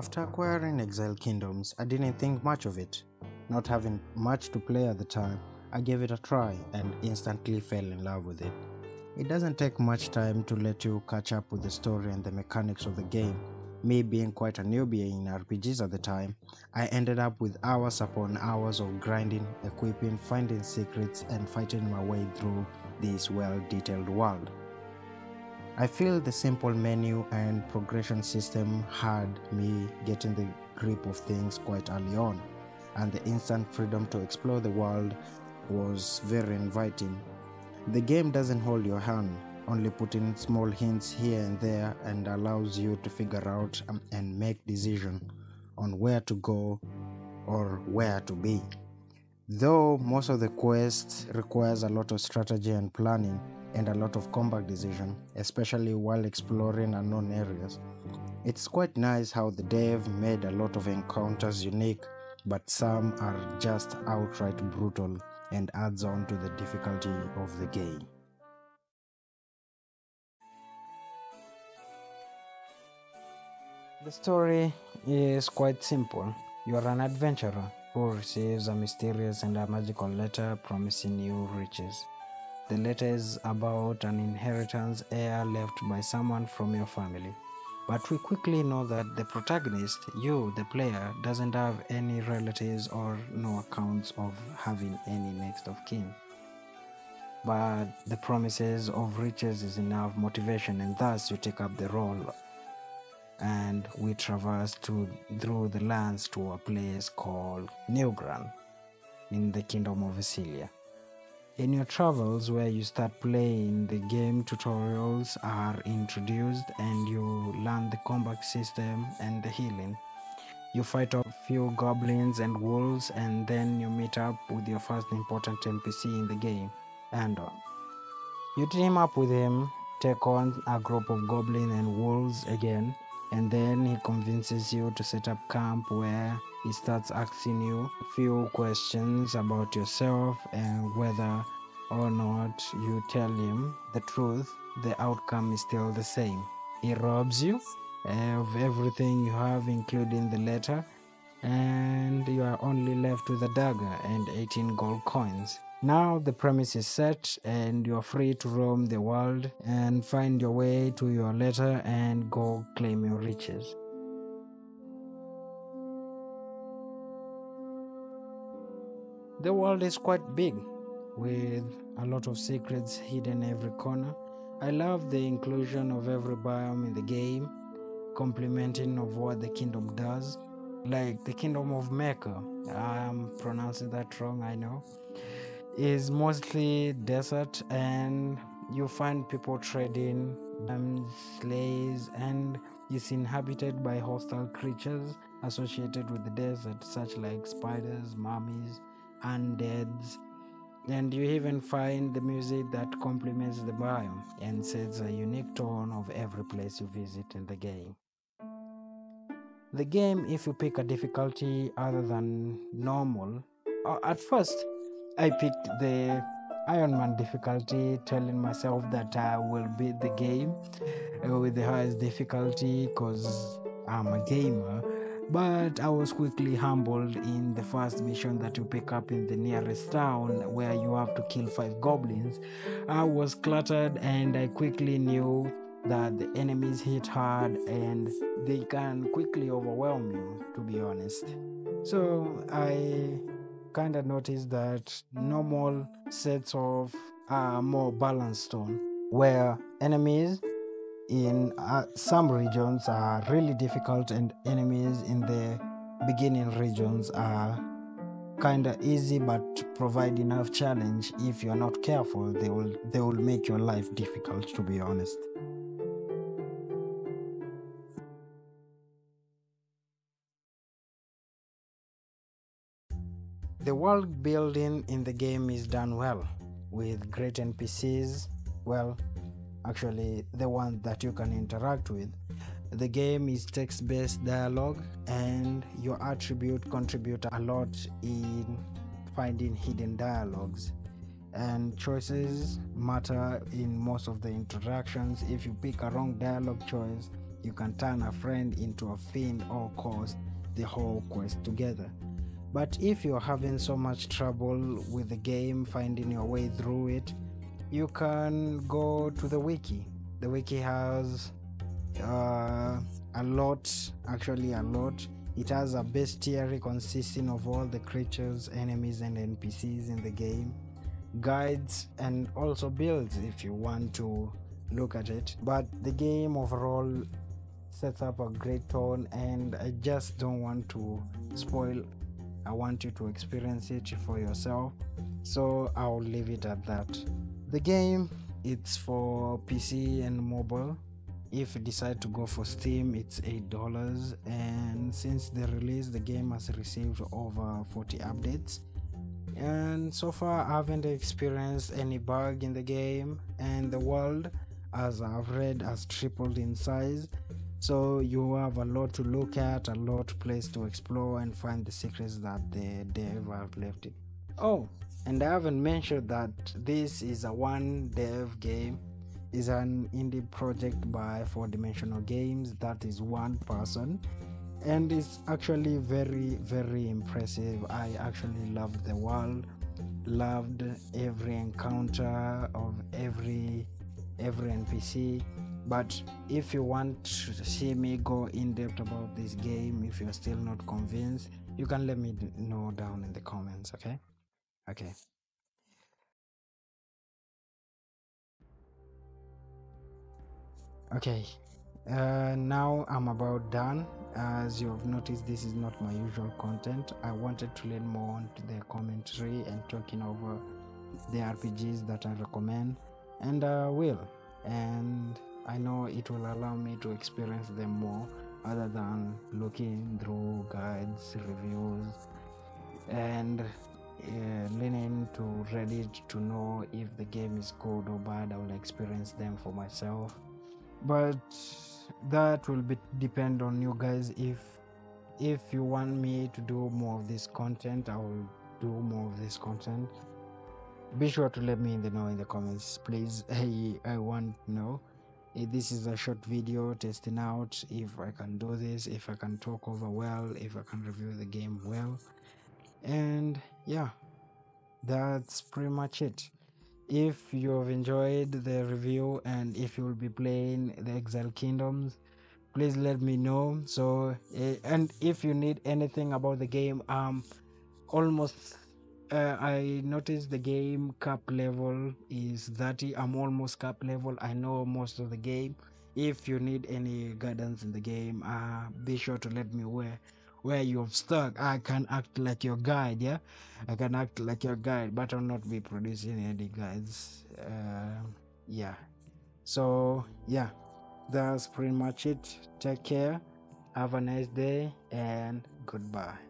After acquiring Exiled Kingdoms, I didn't think much of it. Not having much to play at the time, I gave it a try and instantly fell in love with it. It doesn't take much time to let you catch up with the story and the mechanics of the game. Me being quite a newbie in RPGs at the time, I ended up with hours upon hours of grinding, equipping, finding secrets, and fighting my way through this well detailed world. I feel the simple menu and progression system had me getting the grip of things quite early on, and the instant freedom to explore the world was very inviting. The game doesn't hold your hand, only putting small hints here and there and allows you to figure out um, and make decision on where to go or where to be. Though most of the quest requires a lot of strategy and planning and a lot of combat decision, especially while exploring unknown areas. It's quite nice how the dev made a lot of encounters unique, but some are just outright brutal and adds on to the difficulty of the game. The story is quite simple. You are an adventurer who receives a mysterious and a magical letter promising you riches. The letter is about an inheritance heir left by someone from your family. But we quickly know that the protagonist, you, the player, doesn't have any relatives or no accounts of having any next of kin. But the promises of riches is enough motivation, and thus you take up the role. And we traverse to, through the lands to a place called Newgran in the Kingdom of Vasilia. In your travels, where you start playing, the game tutorials are introduced and you learn the combat system and the healing. You fight a few goblins and wolves, and then you meet up with your first important NPC in the game, Andor. You team up with him, take on a group of goblins and wolves again, and then he convinces you to set up camp where he starts asking you a few questions about yourself and whether or not you tell him the truth, the outcome is still the same. He robs you of everything you have, including the letter, and you are only left with a dagger and 18 gold coins. Now the premise is set, and you are free to roam the world and find your way to your letter and go claim your riches. The world is quite big, with a lot of secrets hidden every corner. I love the inclusion of every biome in the game, complementing of what the kingdom does. Like the kingdom of Mecca, I'm pronouncing that wrong, I know, is mostly desert, and you find people trading um, slaves, and it's inhabited by hostile creatures associated with the desert, such like spiders, mummies, undeads, and you even find the music that complements the biome and sets a unique tone of every place you visit in the game. The game, if you pick a difficulty other than normal, uh, at first I picked the Iron Man difficulty, telling myself that I will beat the game with the highest difficulty because I'm a gamer but I was quickly humbled in the first mission that you pick up in the nearest town where you have to kill five goblins. I was cluttered and I quickly knew that the enemies hit hard and they can quickly overwhelm you, to be honest. So I kind of noticed that normal sets of are uh, more balanced on where enemies in uh, some regions are really difficult and enemies in the beginning regions are kind of easy but provide enough challenge. If you're not careful they will they will make your life difficult to be honest. The world building in the game is done well with great npcs well actually the one that you can interact with. The game is text based dialogue, and your attribute contribute a lot in finding hidden dialogues. And choices matter in most of the interactions. If you pick a wrong dialogue choice, you can turn a friend into a fiend or cause the whole quest together. But if you're having so much trouble with the game, finding your way through it, you can go to the wiki. The wiki has uh, a lot, actually, a lot. It has a bestiary consisting of all the creatures, enemies, and NPCs in the game, guides, and also builds if you want to look at it. But the game overall sets up a great tone, and I just don't want to spoil. I want you to experience it for yourself, so I'll leave it at that. The game it's for PC and mobile. If you decide to go for Steam, it's $8. And since the release, the game has received over 40 updates. And so far, I haven't experienced any bug in the game, and the world, as I've read, has tripled in size. So you have a lot to look at, a lot place to explore, and find the secrets that the dev have left it. Oh, and I haven't mentioned that this is a one dev game. Is an indie project by four dimensional games that is one person. And it's actually very very impressive. I actually loved the world loved every encounter of every every npc but if you want to see me go in depth about this game if you're still not convinced you can let me know down in the comments okay okay. Okay. Uh, now i'm about done. As you've noticed this is not my usual content. I wanted to lean more onto the commentary and talking over the rpgs that i recommend and uh, will. And i know it will allow me to experience them more other than looking through guides reviews and uh, leaning to reddit to know if the game is good or bad i will experience them for myself. But that will be depend on you guys. If if you want me to do more of this content i will do more of this content. Be sure to let me know in the comments please. I i want to know. If this is a short video testing out if i can do this if i can talk over well if i can review the game well and yeah that's pretty much it. If you have enjoyed the review and if you will be playing the exiled kingdoms please let me know. So uh, and if you need anything about the game um almost uh, i noticed the game cap level is 30 i'm almost cap level. I know most of the game. If you need any guidance in the game uh be sure to let me where where you've stuck. I can act like your guide yeah? I can act like your guide but i'll not be producing any guides. Uh, yeah. So yeah. That's pretty much it. Take care. Have a nice day and goodbye